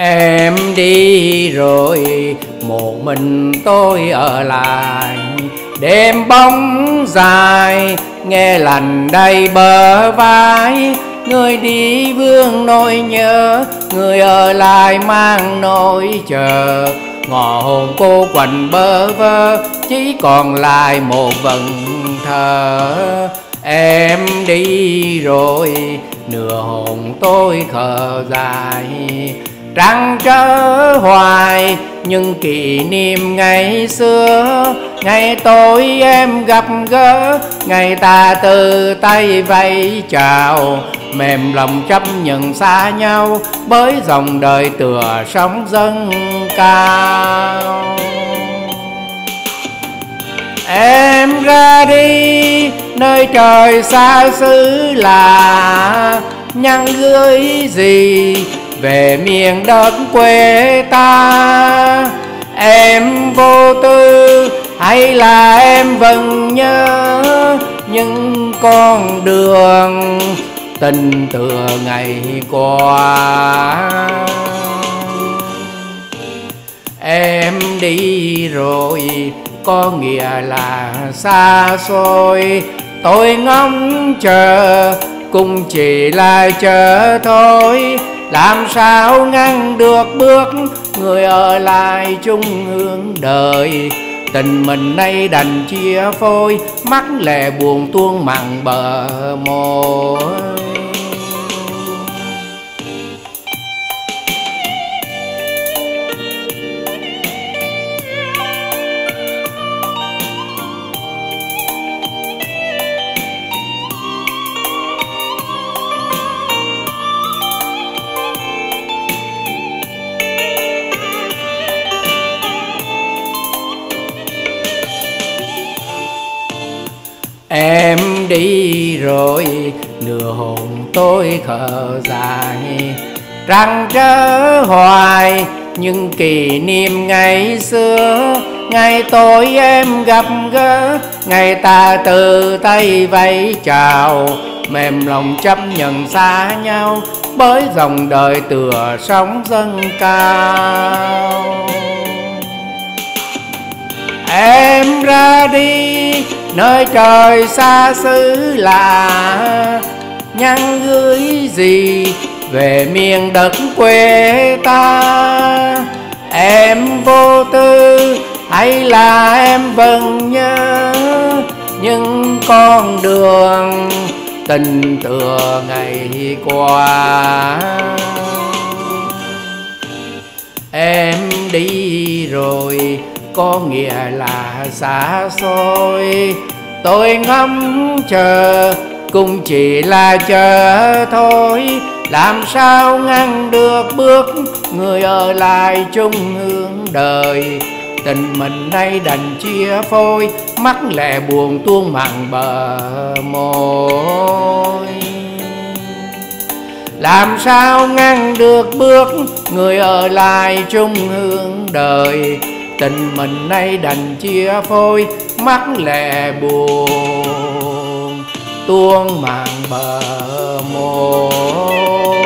Em đi rồi, một mình tôi ở lại. Đêm bóng dài, nghe lành đầy bờ vai. Người đi vương nỗi nhớ, Người ở lại mang nỗi chờ. Ngọ hồn cô quạnh bơ vơ, Chỉ còn lại một vần thờ. Em đi rồi, Nửa hồn tôi khờ dài trăn trở hoài, nhưng kỷ niệm ngày xưa, ngày tôi em gặp gỡ, ngày ta từ tay vẫy chào, mềm lòng chấp nhận xa nhau bởi dòng đời tựa sóng dâng cao. Em ra đi, nơi trời xa xứ là nhắn gửi gì về miền đất quê ta, em vô tư, hay là em vẫn nhớ những con đường tình thừa ngày qua? Em đi rồi, có nghĩa là xa xôi, tôi ngóng chờ, cũng chỉ là chờ thôi làm sao ngăn được bước, người ở lại chung hướng đời. Tình mình nay đành chia phôi, mắt lệ buồn tuôn mặn bờ môi. Đi rồi, nửa hồn tôi khờ dài Trăng trở hoài, nhưng kỷ niệm ngày xưa, Ngày tôi em gặp gỡ, Ngày ta từ tay vẫy chào. Mềm lòng chấp nhận xa nhau, Bởi dòng đời tựa sóng dâng cao. Em ra đi nơi trời xa xứ là nhắn gửi gì về miền đất quê ta? Em vô tư hay là em vẫn nhớ những con đường tình thừa ngày qua? Em đi rồi có nghĩa là xa xôi. Tôi ngắm chờ, cũng chỉ là chờ thôi. Làm sao ngăn được bước người ở lại chung hướng đời? Tình mình nay đành chia phôi mắt lệ buồn tuôn mặn bờ môi. Làm sao ngăn được bước người ở lại chung hướng đời? Tình mình nay đành chia phôi mắt lệ buồn tuôn màn bờ môi.